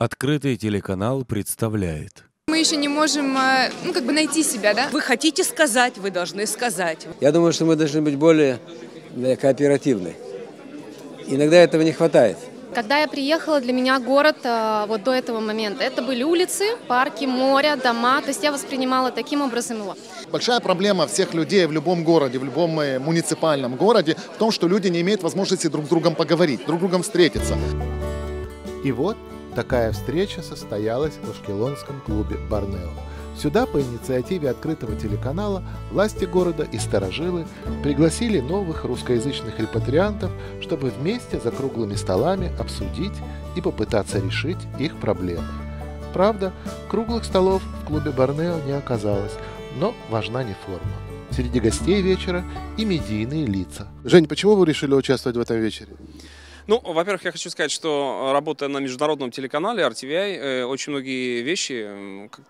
Открытый телеканал представляет. Мы еще не можем, э, ну, как бы найти себя, да? Вы хотите сказать, вы должны сказать. Я думаю, что мы должны быть более э, кооперативны. Иногда этого не хватает. Когда я приехала, для меня город э, вот до этого момента, это были улицы, парки, море, дома, то есть я воспринимала таким образом его. Большая проблема всех людей в любом городе, в любом э, муниципальном городе в том, что люди не имеют возможности друг с другом поговорить, друг с другом встретиться. И вот такая встреча состоялась в Ашкелонском клубе «Борнео». Сюда по инициативе открытого телеканала власти города и старожилы пригласили новых русскоязычных репатриантов, чтобы вместе за круглыми столами обсудить и попытаться решить их проблемы. Правда, круглых столов в клубе Борнео не оказалось, но важна не форма. Среди гостей вечера и медийные лица. Жень, почему вы решили участвовать в этом вечере? Ну, во-первых, я хочу сказать, что работая на международном телеканале RTVI, э, очень многие вещи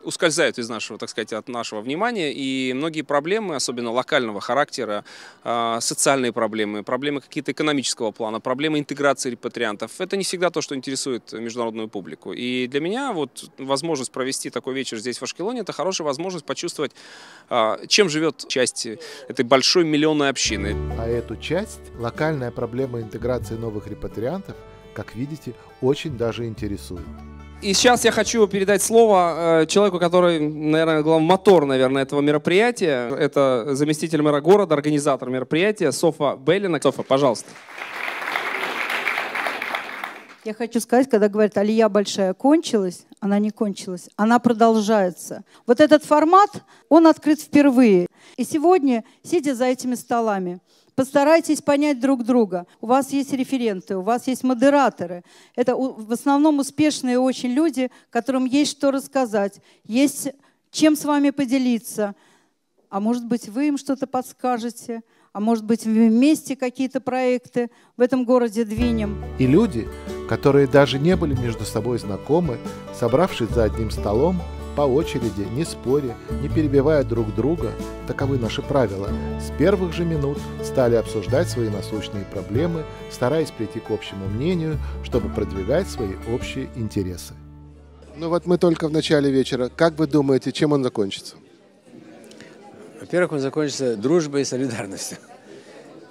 ускользают из нашего, так сказать, от нашего внимания, и многие проблемы, особенно локального характера, а, социальные проблемы, проблемы какие-то экономического плана, проблемы интеграции репатриантов, это не всегда то, что интересует международную публику. И для меня вот возможность провести такой вечер здесь, в Ашкелоне, это хорошая возможность почувствовать, а, чем живет часть этой большой миллионной общины. А эту часть локальная проблема интеграции новых репатриантов репатриантов, как видите, очень даже интересует. И сейчас я хочу передать слово э, человеку, который, наверное, главный мотор, наверное, этого мероприятия. Это заместитель мэра города, организатор мероприятия Софа Беллина. Софа, пожалуйста. Я хочу сказать, когда говорят, алия большая кончилась, она не кончилась, она продолжается. Вот этот формат, он открыт впервые. И сегодня, сидя за этими столами, Постарайтесь понять друг друга. У вас есть референты, у вас есть модераторы. Это в основном успешные очень люди, которым есть что рассказать, есть чем с вами поделиться. А может быть, вы им что-то подскажете, а может быть, вместе какие-то проекты в этом городе двинем. И люди, которые даже не были между собой знакомы, собравшись за одним столом, по очереди, не споря, не перебивая друг друга, таковы наши правила, с первых же минут стали обсуждать свои насущные проблемы, стараясь прийти к общему мнению, чтобы продвигать свои общие интересы. Ну вот мы только в начале вечера. Как вы думаете, чем он закончится? Во-первых, он закончится дружбой и солидарностью.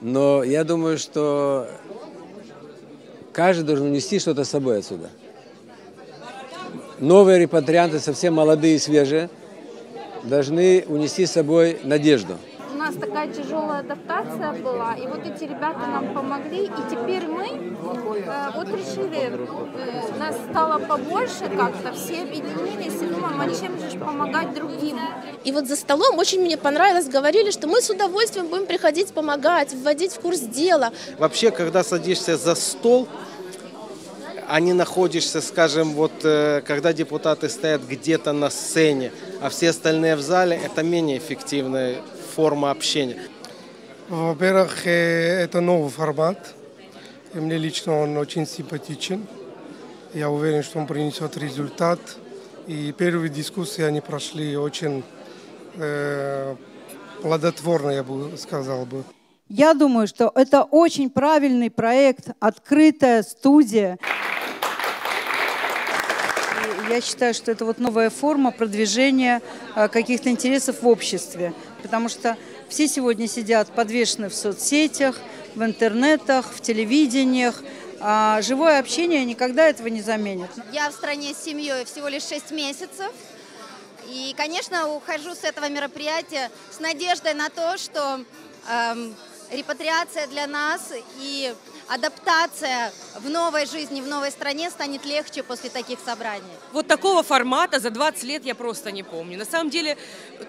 Но я думаю, что каждый должен унести что-то с собой отсюда новые репатрианты, совсем молодые и свежие, должны унести с собой надежду. У нас такая тяжелая адаптация была, и вот эти ребята нам помогли, и теперь мы э, вот решили, э, нас стало побольше как-то, все объединились и думаем, а чем же помогать другим. И вот за столом очень мне понравилось, говорили, что мы с удовольствием будем приходить помогать, вводить в курс дела. Вообще, когда садишься за стол, а не находишься, скажем, вот э, когда депутаты стоят где-то на сцене, а все остальные в зале, это менее эффективная форма общения. Во-первых, э, это новый формат. И мне лично он очень симпатичен. Я уверен, что он принесет результат. И первые дискуссии они прошли очень э, плодотворно, я бы сказал бы. Я думаю, что это очень правильный проект, открытая студия я считаю, что это вот новая форма продвижения э, каких-то интересов в обществе. Потому что все сегодня сидят подвешены в соцсетях, в интернетах, в телевидениях. А живое общение никогда этого не заменит. Я в стране с семьей всего лишь 6 месяцев. И, конечно, ухожу с этого мероприятия с надеждой на то, что эм, репатриация для нас и адаптация в новой жизни, в новой стране станет легче после таких собраний. Вот такого формата за 20 лет я просто не помню. На самом деле,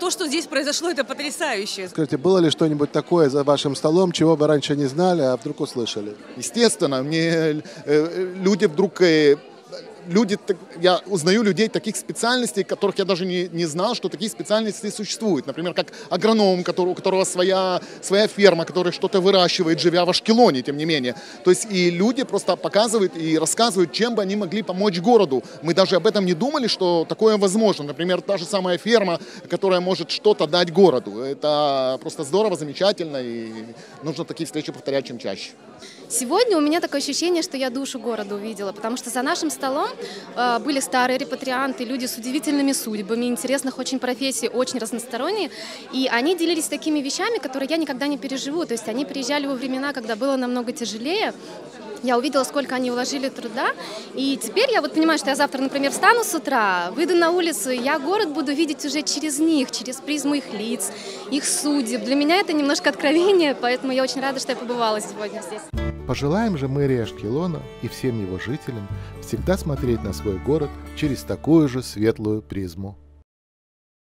то, что здесь произошло, это потрясающе. Скажите, было ли что-нибудь такое за вашим столом, чего вы раньше не знали, а вдруг услышали? Естественно, мне э, люди вдруг э, люди, я узнаю людей таких специальностей, которых я даже не, не знал, что такие специальности существуют. Например, как агроном, который, у которого своя, своя ферма, который что-то выращивает, живя в Ашкелоне, тем не менее. То есть и люди просто показывают и рассказывают, чем бы они могли помочь городу. Мы даже об этом не думали, что такое возможно. Например, та же самая ферма, которая может что-то дать городу. Это просто здорово, замечательно, и нужно такие встречи повторять чем чаще. Сегодня у меня такое ощущение, что я душу города увидела, потому что за нашим столом были старые репатрианты, люди с удивительными судьбами, интересных очень профессий, очень разносторонние, и они делились такими вещами, которые я никогда не переживу. То есть они приезжали во времена, когда было намного тяжелее, я увидела, сколько они вложили труда, и теперь я вот понимаю, что я завтра, например, встану с утра, выйду на улицу, и я город буду видеть уже через них, через призму их лиц, их судеб. Для меня это немножко откровение, поэтому я очень рада, что я побывала сегодня здесь. Пожелаем же мэрии Ашкелона и всем его жителям всегда смотреть на свой город через такую же светлую призму.